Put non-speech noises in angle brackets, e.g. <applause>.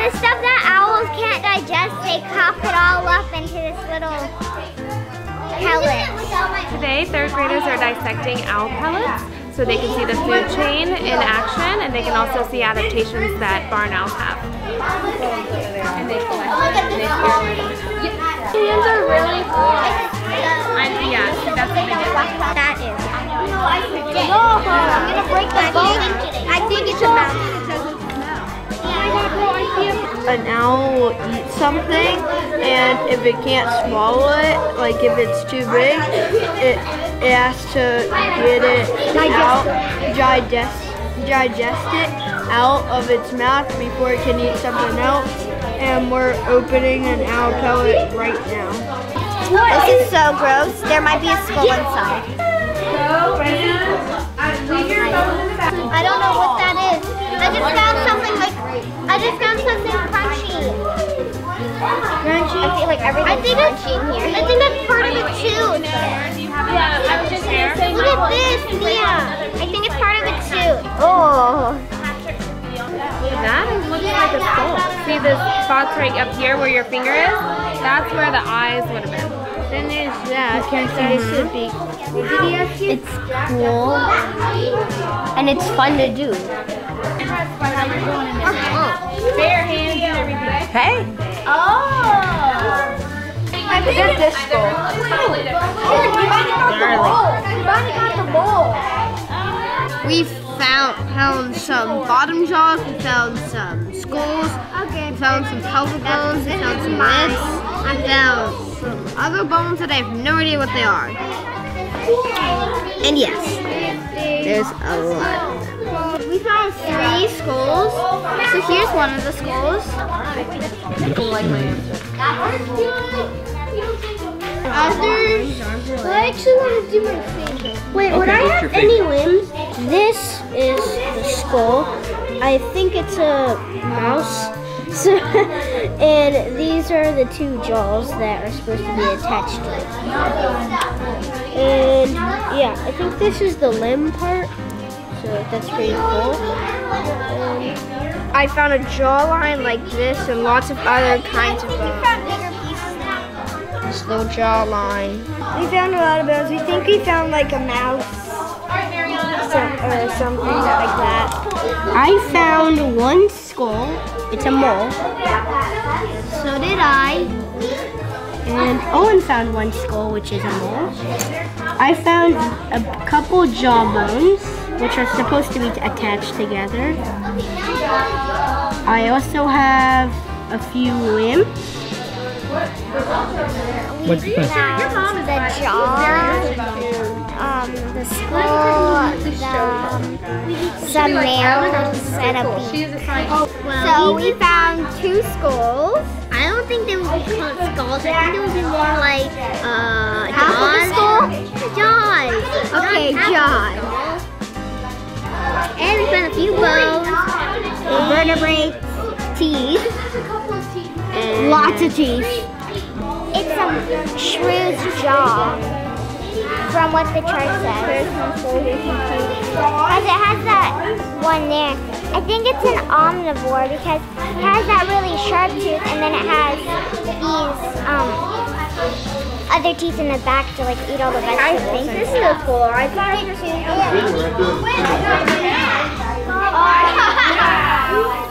the stuff that owls can't digest, they cough it all up into this little pellet. Today, third graders are dissecting owl pellets so they can see the food chain in action and they can also see adaptations that barn owls have. And they collect oh, them and they Hands are really cool. I, yeah, so that's what they do. An owl will eat something, and if it can't swallow it, like if it's too big, it, it has to get it out, digest, digest it out of its mouth before it can eat something else. And we're opening an owl pellet right now. This is so gross. There might be a skull inside. I everything's I think crunchy in here. I think that's part of it too. Yeah, I was just gonna say Look at this, Mia. I think it's part of it too. Oh. That looks like a skull. See the spots right up here where your finger is? That's where the eyes would have been. Then there's that. Can say it should be. What did he ask you? It's cool. And it's fun to do. Uh-huh. Bare hands and everything. Hey. I did this skull. We found found some bottom jaws. We found some skulls. Okay. We found some pelvic bones. We found some lips. I found some other bones that I have no idea what they are. And yes, there's a lot of them. We found three skulls. So here's one of the skulls. Others. I actually want to do my favorite. Wait, would I have any limbs? This is the skull. I think it's a mouse. <laughs> So, and these are the two jaws that are supposed to be attached to it. And yeah, I think this is the limb part. So that's pretty cool. I found a jawline like this and lots of other kinds of bones. Little jawline. We found a lot of bones. We think we found like a mouse some, or something like that. I found one skull. It's a mole. So did I. And Owen found one skull, which is a mole. I found a couple jawbones, which are supposed to be attached together. I also have a few limbs. What'd you find? the jaw, um, the skull, the, um, some nails, and a beak. So we found two skulls. I don't think they would be called skulls. I think they would be more like uh, jaws. Jaws. Okay, jaws. And we found a few bones, vertebrae, teeth, and lots of teeth. It's a shrew's jaw, from what the chart says. Because it has that one there. I think it's an omnivore because it has that really sharp tooth and then it has these um, other teeth in the back to like eat all the vegetables. I think this is cool. I thought it was <laughs> <laughs>